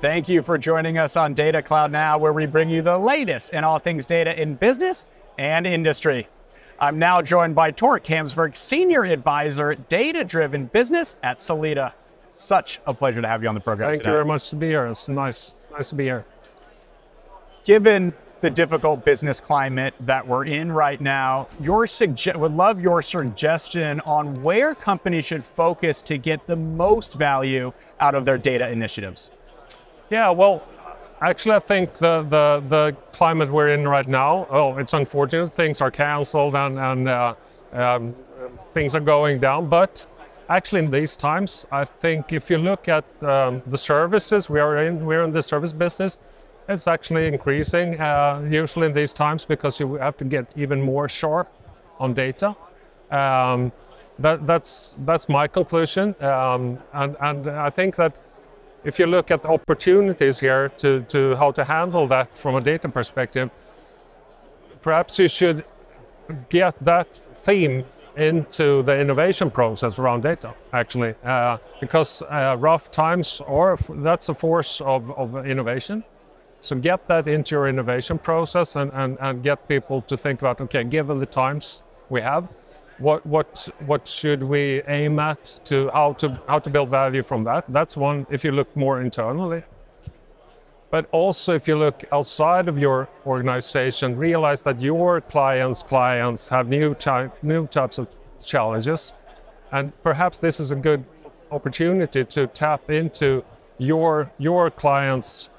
Thank you for joining us on Data Cloud Now, where we bring you the latest in all things data in business and industry. I'm now joined by Tor Kamsvag, Senior Advisor, Data Driven Business at Solita. Such a pleasure to have you on the program. Thank today. you very much to be here. It's nice, nice to be here. Given the difficult business climate that we're in right now, your suge- would love your suggestion on where companies should focus to get the most value out of their data initiatives. Yeah, well, actually, I think the, the, the climate we're in right now, oh, it's unfortunate. Things are canceled and, and uh, um, things are going down. But actually, in these times, I think if you look at um, the services we are in, we're in the service business, it's actually increasing uh, usually in these times because you have to get even more sharp on data. Um, that, that's that's my conclusion, um, and and I think that if you look at the opportunities here to to how to handle that from a data perspective, perhaps you should get that theme into the innovation process around data actually uh, because uh, rough times or that's a force of, of innovation. So get that into your innovation process and, and, and get people to think about, okay, given the times we have, what what what should we aim at to how to how to build value from that? That's one if you look more internally. But also if you look outside of your organization, realize that your clients' clients have new ty- new types of challenges. And perhaps this is a good opportunity to tap into your your clients'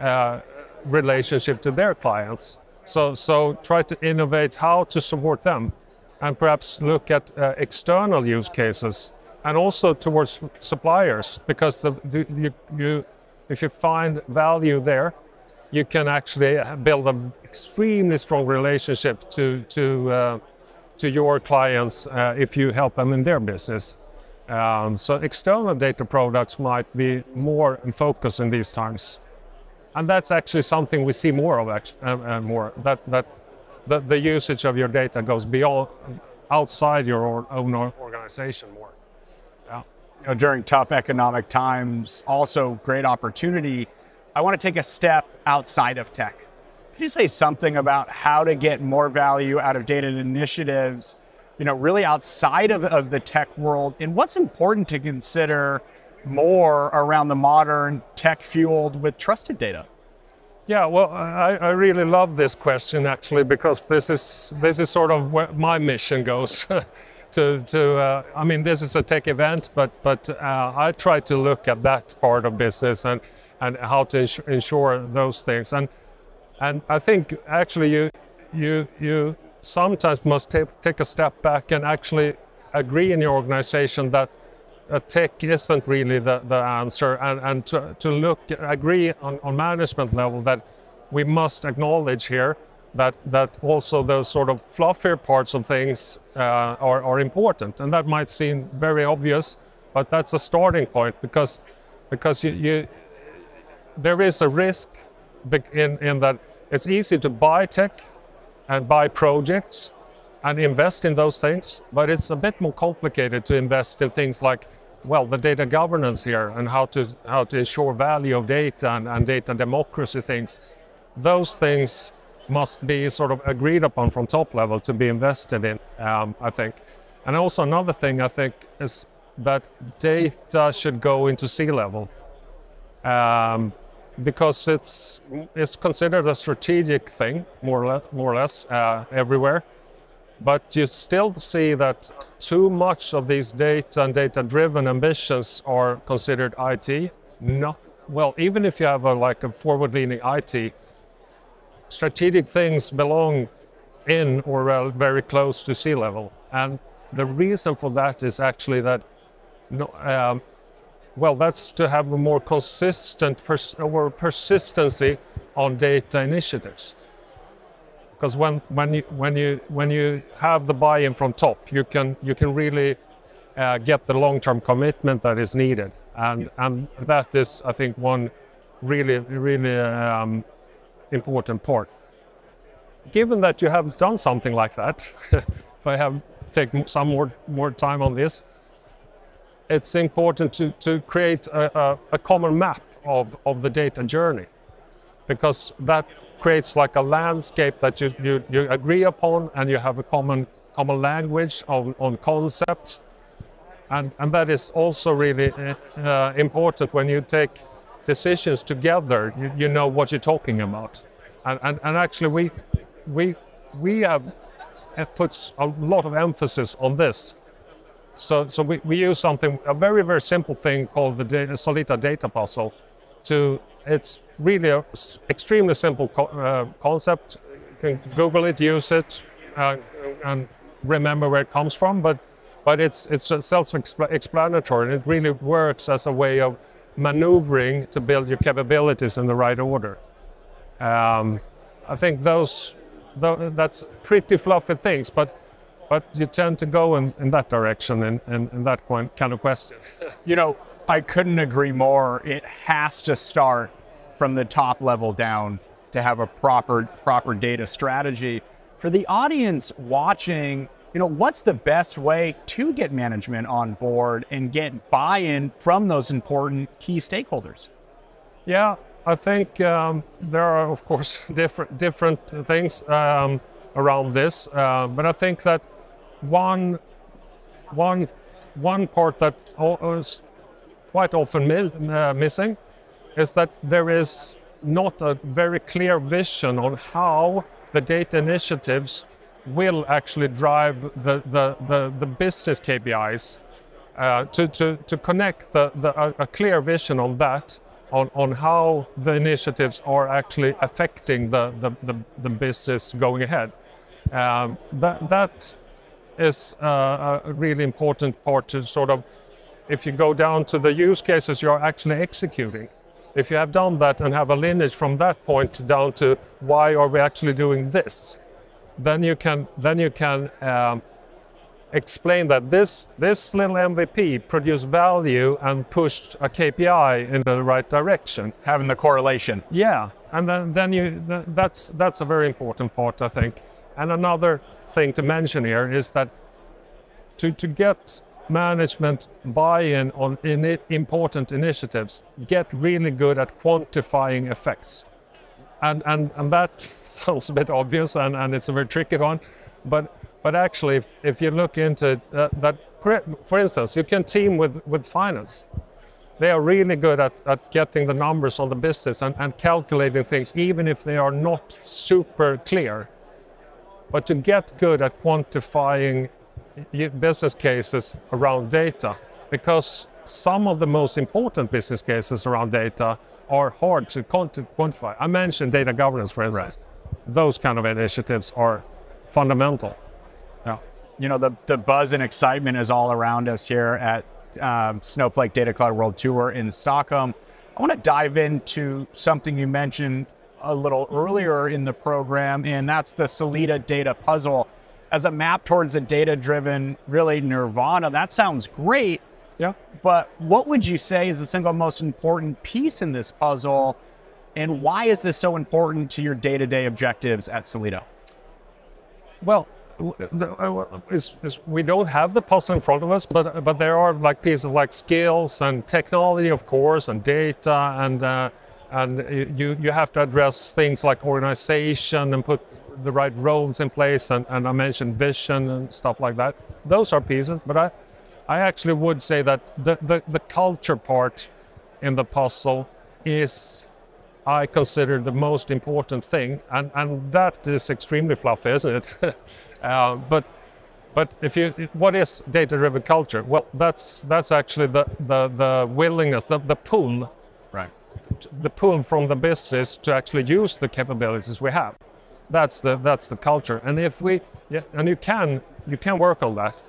uh, relationship to their clients. So, so try to innovate how to support them and perhaps look at uh, external use cases and also towards suppliers because the, the, you, you, if you find value there, you can actually build an extremely strong relationship to, to, uh, to your clients uh, if you help them in their business. Um, so external data products might be more in focus in these times and that's actually something we see more of actually, uh, uh, more that that the, the usage of your data goes beyond outside your own organization more. Yeah. You know, during tough economic times also great opportunity i want to take a step outside of tech. Can you say something about how to get more value out of data initiatives you know really outside of, of the tech world? And what's important to consider more around the modern tech fueled with trusted data? Yeah, well, I, I, really love this question actually because this is this is sort of where my mission goes. to to uh, I mean, this is a tech event, but but uh, I try to look at that part of business and and how to ensure, ensure those things. And and I think actually you you you sometimes must take take a step back and actually agree in your organization that tech isn't really the, the answer. And, and to, to look agree on, on management level that we must acknowledge here that that also those sort of fluffier parts of things uh, are, are important. And that might seem very obvious but that's a starting point because because you, you there is a risk in, in that it's easy to buy tech and buy projects and invest in those things but it's a bit more complicated to invest in things like well, the data governance here and how to how to ensure value of data and, and data democracy things, those things must be sort of agreed upon from top level to be invested in. Um, I think, and also another thing I think is that data should go into C-level. Um, because it's it's considered a strategic thing more or less, more or less uh, everywhere. But you still see that too much of these data and data-driven ambitions are considered IT. No, well, even if you have a, like a forward-leaning IT, strategic things belong in or very close to C-level. And the reason for that is actually that, um, well, that's to have a more consistent pers- or persistency on data initiatives because when when you when you when you have the buy-in from top, you can you can really uh, get the long-term commitment that is needed, and and that is I think one really really um, important part. Given that you have done something like that, if I have take some more more time on this, it's important to, to create a, a, a common map of, of the data journey. Because that creates like a landscape that you, you, you agree upon and you have a common common language on, on concepts. And, and that is also really uh, important when you take decisions together you, you know what you're talking about. And, and, and actually we we we have put a lot of emphasis on this. So so we, we use something a very very simple thing called the Solita data puzzle to it's really an extremely simple co uh, concept. You can Google it, use it, uh, and remember where it comes from. But but it's it's self-explanatory, and it really works as a way of maneuvering to build your capabilities in the right order. Um, I think those, those, that's pretty fluffy things, but but you tend to go in, in that direction in, in, in that kind of question. You know, I couldn't agree more. It has to start from the top level down to have a proper proper data strategy. For the audience watching, you know, what's the best way to get management on board and get buy-in from those important key stakeholders? Yeah, I think um, there are, of course, different different things um, around this, uh, but I think that one one one part that quite often uh, missing is that there is not a very clear vision on how the data initiatives will actually drive the, the, the, the business KPIs. Uh, to, to, to connect the, the, a, clear vision on that, on, on how the initiatives are actually affecting the, the, the, the business going ahead. Um, that, that is uh, a really important part to sort of if you go down to the use cases you're actually executing, if you have done that and have a lineage from that point down to why are we actually doing this, then you can then you can um, explain that this this little MVP produced value and pushed a KPI in the right direction. Having the correlation. Yeah, and then then you that's that's a very important part I think. And another thing to mention here is that to to get management buy-in on in important initiatives, get really good at quantifying effects. And, and, and that sounds a bit obvious and, and it's a very tricky one, but, but actually if, if you look into uh, that, for instance, you can team with, with finance. They are really good at, at getting the numbers on the business and, and calculating things, even if they are not super clear. But to get good at quantifying business cases around data because some of the most important business cases around data are hard to quantify. I mentioned data governance, for instance. Right. Those kind of initiatives are fundamental. Yeah. You know, the, the buzz and excitement is all around us here at um, Snowflake Data Cloud World Tour in Stockholm. I want to dive into something you mentioned a little earlier in the program, and that's the Solita data puzzle as a map towards a data driven, really nirvana. That sounds great. Yeah. But what would you say is the single most important piece in this puzzle? And why is this so important to your day to day objectives at Solita? Well, uh, it's, it's, we don't have the puzzle in front of us, but but there are like pieces like skills and technology, of course, and data, and uh, and you you have to address things like organization and put the right roles in place, and, and I mentioned vision and stuff like that. Those are pieces, but I, I actually would say that the, the, the culture part in the puzzle is, I consider, the most important thing, and, and that is extremely fluffy, isn't it? uh, but but if you, what is data-driven culture? Well, that's that's actually the the, the willingness, the, the pull, right? The pull from the business to actually use the capabilities we have. That's the that's the culture. And if we yeah, and you can you can work on that.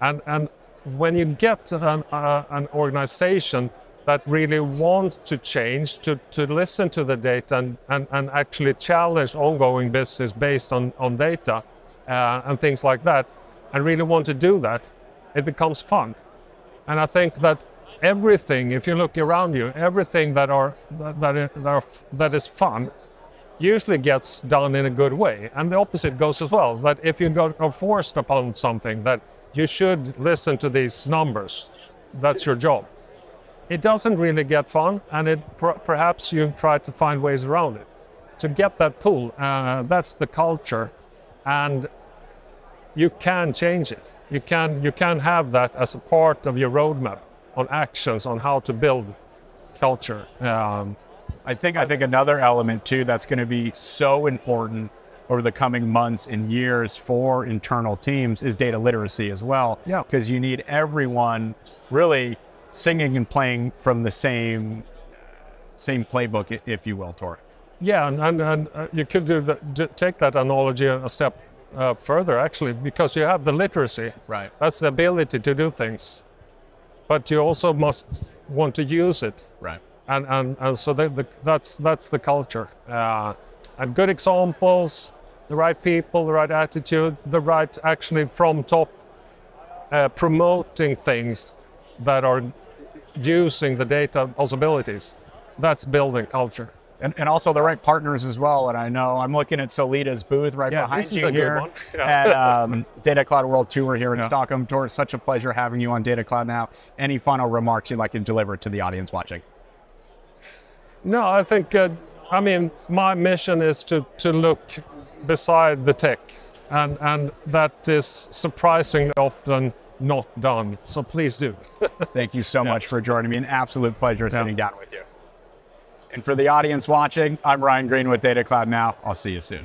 And and when you get an, uh, an organization that really wants to change, to, to listen to the data and, and, and actually challenge ongoing business based on, on data uh, and things like that, and really want to do that, it becomes fun. And I think that everything, if you look around you, everything that are that, that, are, that is fun usually gets done in a good way. And the opposite goes as well, that if you are forced upon something, that you should listen to these numbers. that's your job. It doesn't really get fun, and it per- perhaps you try to find ways around it. To get that pull, uh, that's the culture, and you can change it. You can you can have that as a part of your roadmap on actions on how to build culture. Um, I think I think another element too that's going to be so important over the coming months and years for internal teams is data literacy as well. Yeah. Because you need everyone really singing and playing from the same same playbook, if you will, Tor. Yeah, and, and, and uh, you could do the, take that analogy a step uh, further, actually, because you have the literacy. Right. That's the ability to do things. But you also must want to use it. Right. And, and, and so the, the, that's, that's the culture. Uh, and good examples, the right people, the right attitude, the right actually from top uh, promoting things that are using the data possibilities. That's building culture. And, and also the right partners as well. And I know I'm looking at Solita's booth right Yeah, behind you here one. at um, Data Cloud World Tour here in Yeah. Stockholm. Tor, such a pleasure having you on Data Cloud now. Any final remarks you'd like to deliver to the audience watching? No, I think, uh, I mean, my mission is to, to look beside the tech, and, and that is surprisingly often not done. So please do. Thank you so much for joining me. An absolute pleasure Yeah. sitting down with you. And for the audience watching, I'm Ryan Green with Data Cloud Now. I'll see you soon.